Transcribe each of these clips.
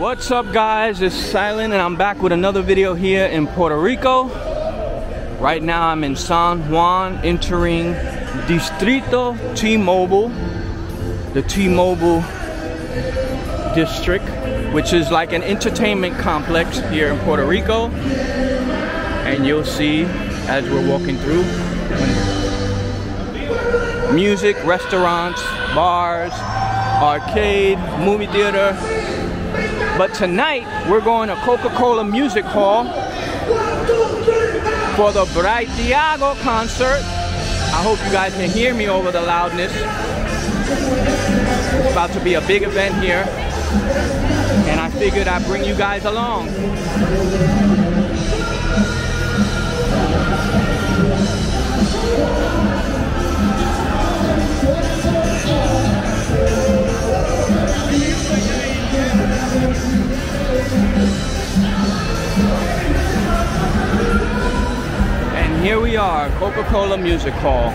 What's up guys, it's Silent and I'm back with another video here in Puerto Rico. Right now I'm in San Juan entering Distrito T-Mobile, the T-Mobile district, which is like an entertainment complex here in Puerto Rico. And you'll see as we're walking through, music, restaurants, bars, arcade, movie theater. But tonight we're going to Coca-Cola Music Hall for the Bright Diago concert. I hope you guys can hear me over the loudness. It's about to be a big event here. And I figured I'd bring you guys along. And here we are, Coca-Cola Music Hall.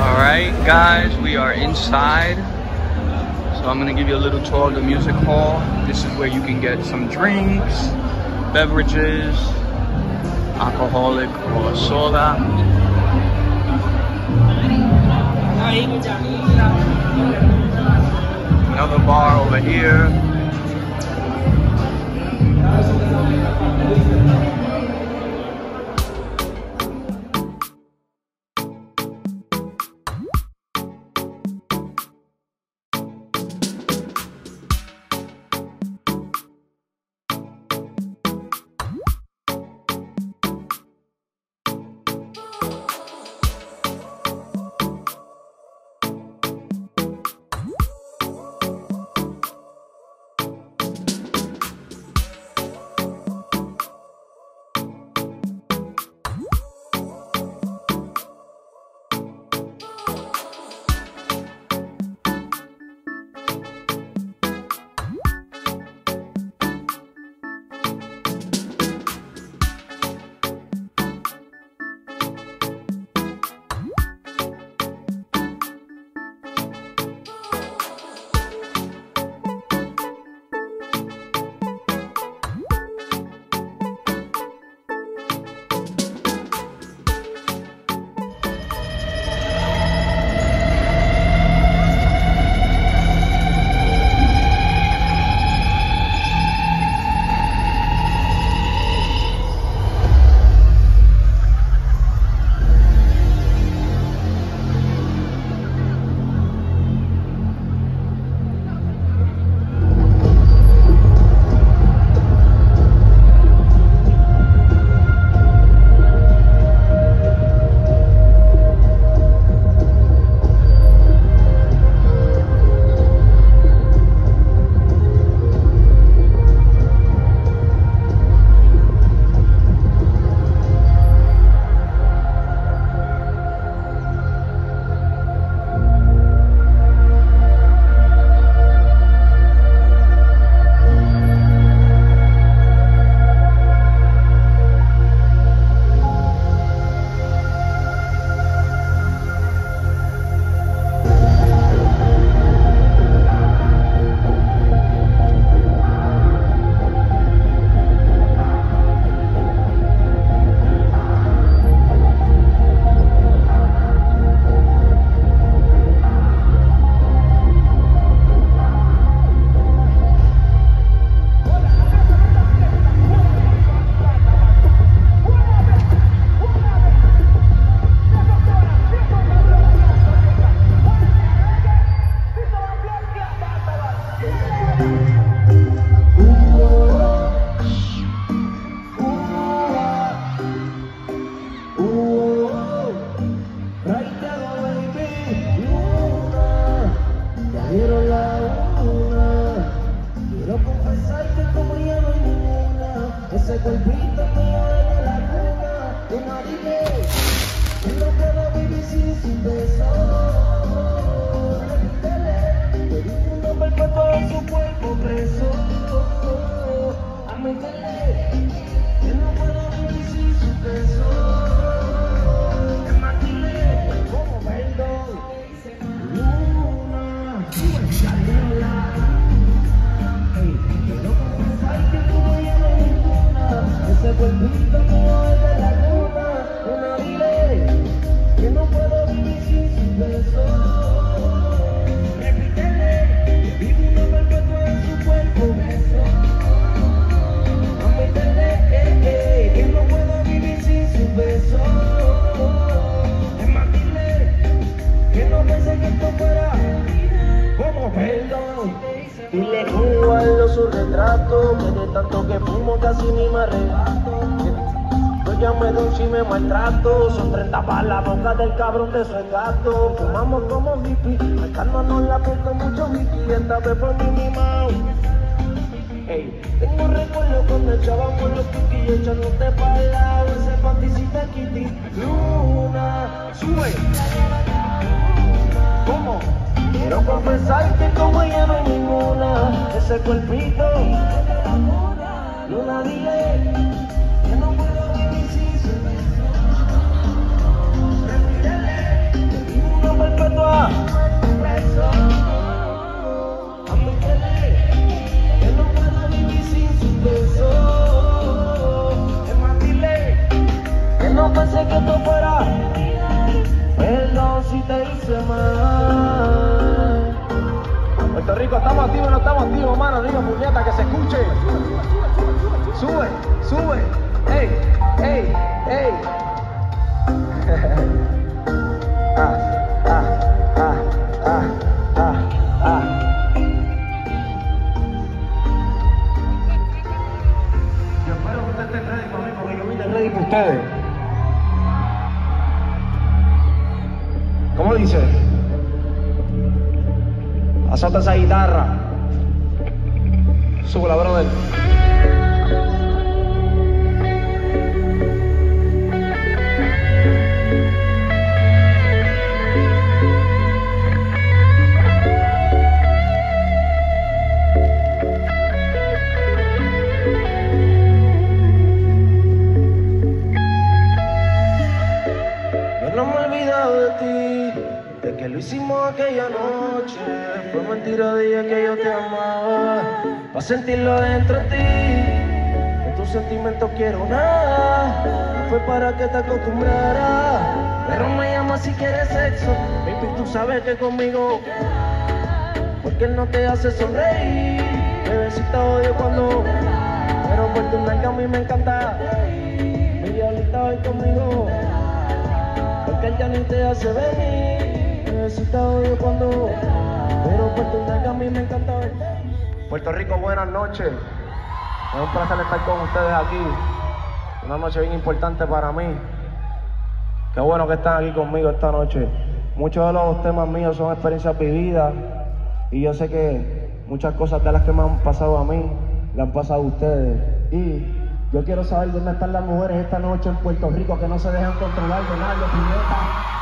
All right, guys, we are inside. So I'm gonna give you a little tour of the music hall. This is where you can get some drinks, beverages, alcoholic or soda. Another bar over here. Hallelujah. que esto fuera como perdón. Y le juro a su retrato, que de tanto que fumo casi ni me arrebato. Yo llamo dulce y me maltrato, son 30 para la boca del cabrón de su gato. Fumamos como hippie, marcándonos la puerta mucho hippie, esta vez por mi mao. Hey. Tengo recuerdo cuando echábamos los kiki echándote para el lado, ese paticita kitty, luna, sube. Quiero confesar que como ella no hay ninguna, ese cuerpito. Luna, dile Sube, sube. Ey, ey, ey. ah, ah, ah, ah, ah, ah. Yo espero que ustedes estén ready mí, porque yo vine ready para ustedes. ¿Cómo dice? Azota esa guitarra. Súbela, brother. Hicimos aquella noche. Fue mentira ella que yo te amaba, para sentirlo dentro de ti. De tus sentimientos quiero nada, no fue para que te acostumbraras. Pero me llama si quieres sexo, baby, tú sabes que conmigo, porque él no te hace sonreír. Bebecita odio cuando, pero por tu nalga a mí me encanta. Mi diablita hoy conmigo. Porque él ya ni te hace venir. Necesita odio cuando. Pero tu nalga a mí me encanta ver. Puerto Rico, buenas noches. Es un placer estar con ustedes aquí. Una noche bien importante para mí. Qué bueno que están aquí conmigo esta noche. Muchos de los temas míos son experiencias vividas. Y yo sé que muchas cosas de las que me han pasado a mí, le han pasado a ustedes. Y yo quiero saber dónde están las mujeres esta noche en Puerto Rico que no se dejan controlar de nadie,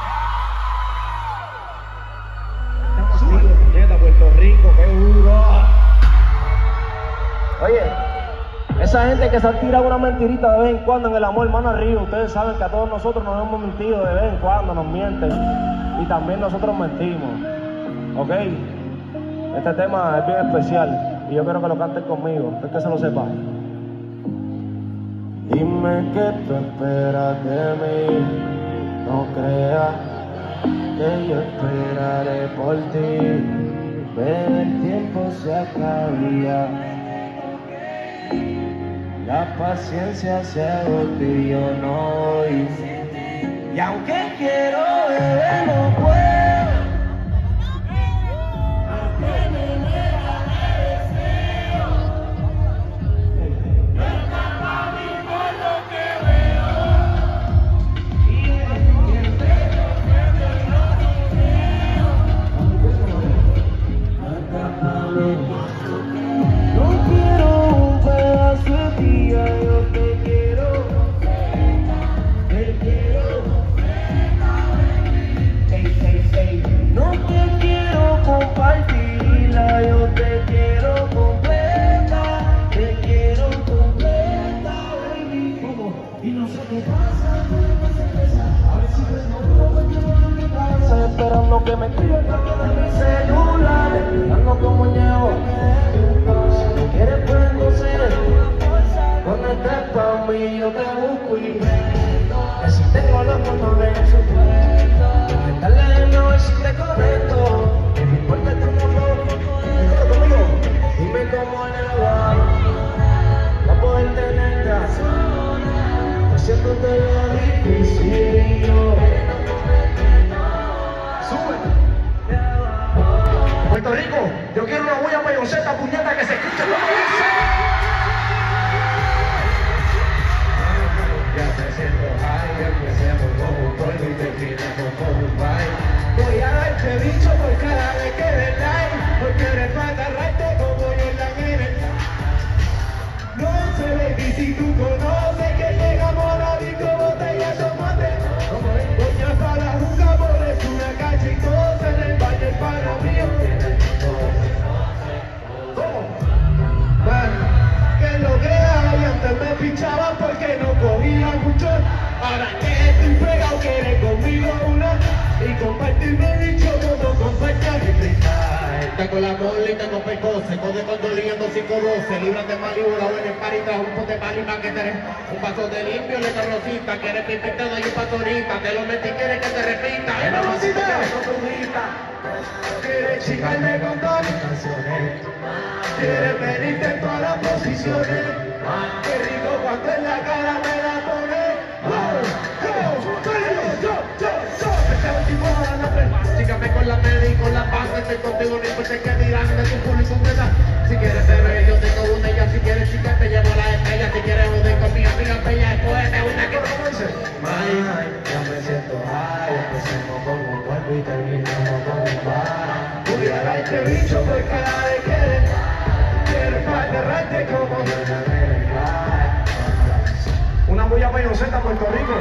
esa gente que se ha tirado una mentirita de vez en cuando en el amor, hermano arriba, ustedes saben que a todos nosotros nos hemos mentido de vez en cuando, nos mienten. Y también nosotros mentimos. ¿Ok? Este tema es bien especial y yo quiero que lo canten conmigo, es que se lo sepa. Dime que tú esperas de mí, no creas que yo esperaré por ti, pero el tiempo se acabía. La paciencia se agotó y yo no voy. Y aunque quiero beber, no. Que me mi celular, esperando como llevo. Si quieres, entonces, cuando estés pa' mí, yo te busco y que si tengo la forma de eso, Dale si te conecto, dime cómo en el y y. Tengo la mole y tengo pecose, code con doliendo 512, libras de Malibu, la buena en París, trajo un pote para lima que te un paso de limpio, le rosita, quieres pipi, te doy un paso ahorita, te lo metí, quieres que te repita, ¡Eh, mamacita! Quieres chicarme con todas mis canciones, quieres venirte en todas las posiciones, qué rico cuando en la cara Media y con la base, estoy contigo, no importa que dirán de tu público, ¿verdad? Si quieres beber, yo tengo una ella, si quieres chica, te llevo la estrella, si quieres joder con mi amiga bella, escógete una que te conoce. May, ya me siento high, empecemos con un cuerpo y terminamos con un bar. Pudiera este bicho por cada vez que quieres para aterrarte como una bulla para inocente Puerto Rico.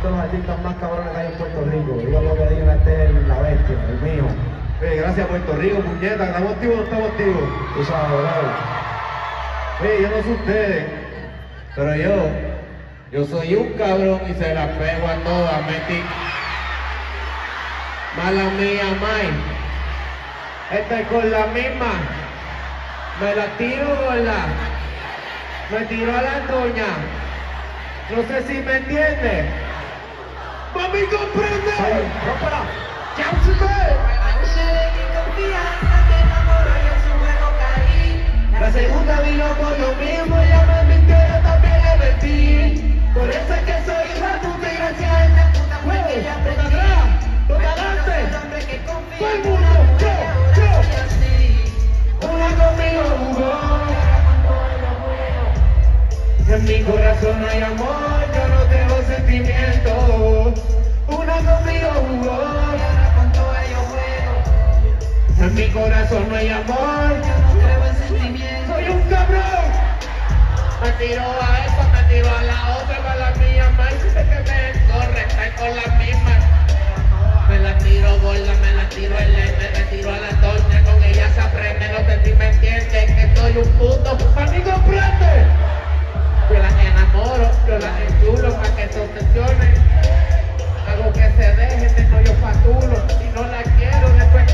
Estos son los artistas más cabrones que hay en Puerto Rico. Digo lo que diga este es la bestia, el mío. Oye, gracias Puerto Rico, puñeta, ¿estamos activos o no estamos activos? Tú sabes. Oye, yo no sé ustedes, pero yo, yo soy un cabrón y se la pego a todas, metí. Mala mía, May. Esta es con la misma. Me la tiro con la. Me tiro a la doña. No sé si me entiende. ¡Mami, comprende! ¡Rómpela! ¡Ya ve! La segunda vino por lo mismo, ya me mintieron, también le mentí. Por eso es que soy la puta y gracias a esta puta fue que ya aprendí. Toca adelante, todo el mundo, yo, yo. Una conmigo jugó. En mi corazón no hay amor, yo no tengo sentimientos. Una conmigo jugó. En mi corazón no hay amor. Soy un cabrón. Me tiro a esta, me tiro a la otra, para la mía, es que me corre, está con las mismas. Me la tiro gorda, me la tiro el me tiro a la doña, con ella se aprende, no sé si me entienden, que soy un puto, para mí comprende. Yo las enamoro, yo las enchulo para que se obsesionen. Hago que se dejen, de no yo fatulo, si no la quiero después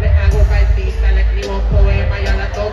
le hago cartita, le escribo poema y a las dos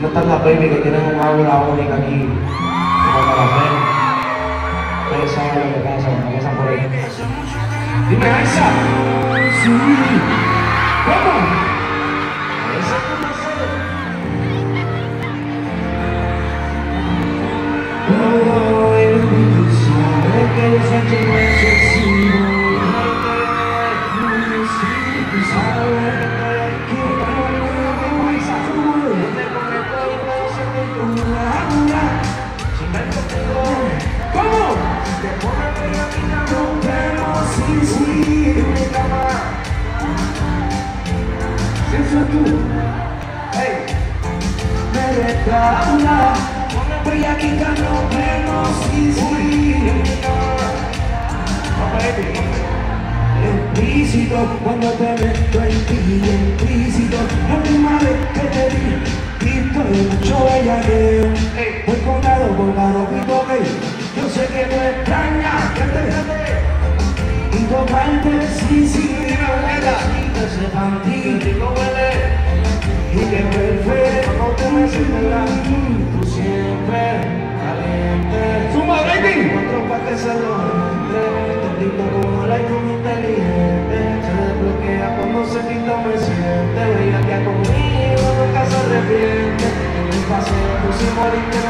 ¿Dónde están las baby que tienen un aura única aquí? Como las ven. Ustedes saben lo que piensan, lo que piensan por ahí. Dime, Aiza. Sí. ¿Cómo? Esa es tu Oh, el sabe que el sentimiento es ¿Cómo? Hey. Me reclama, voy a quitarnos menos y sí. Explícito cuando te meto en ti, explícito la última vez que te vi, visto de mucho bellaqueo. Voy colgado, colgado, pico que yo sé que no extrañas gente grande y totalmente sí, sí, y una boleta que se pantillo rico huele. Y que perfecto no te me sientas tú siempre caliente. ¡Suma, baby! Cuatro pa' que se lo entre tantito como la iPhone inteligente. Se desbloquea cuando se quita me siente. Brilla que conmigo nunca se arrepiente. En el paseo pusimos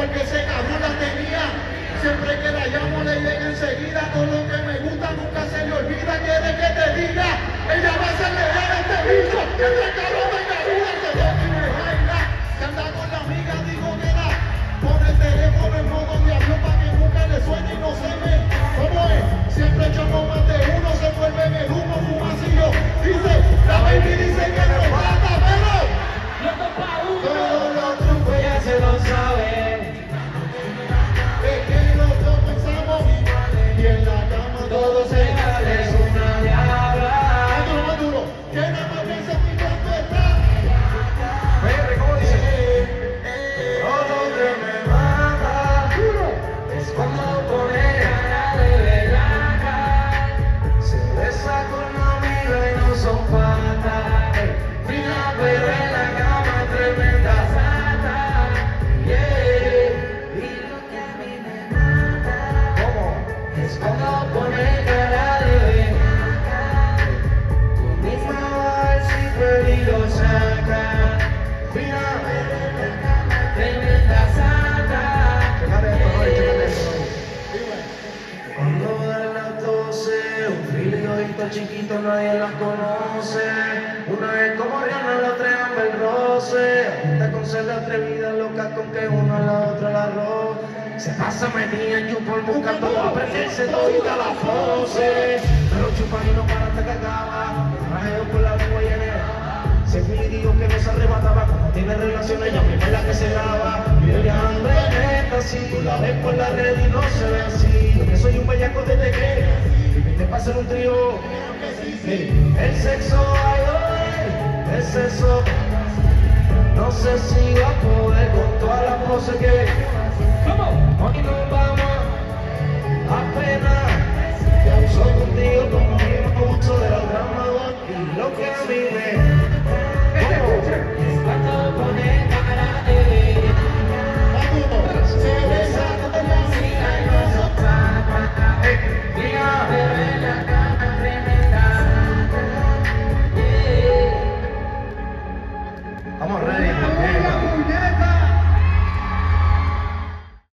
porque ese cabrón tenía. Siempre que la llamo le llega enseguida, todo lo que me gusta nunca se le olvida, quiere que te diga, ella va a ser este bicho, chiquitos, nadie las conoce. Una vez como Rihanna, la otra en el roce. Apunta con ser atrevida, loca con que una a la otra la roba. Se pasa metida en Yupol buscando aprenderse todita la pose. Pero chupan y no para hasta que acaba. Rajeo con la lengua llena. Se digo que no se arrebataba Cuando tiene relaciones, ella es la que se graba Vivian neta así Tú la ves por la red y no se ve así Yo que soy un bellaco desde que Viviste para hacer un trío El sexo ay, ay, es eso. No sé si va a poder con todas las poses que Hoy nos vamos apenas Que uso contigo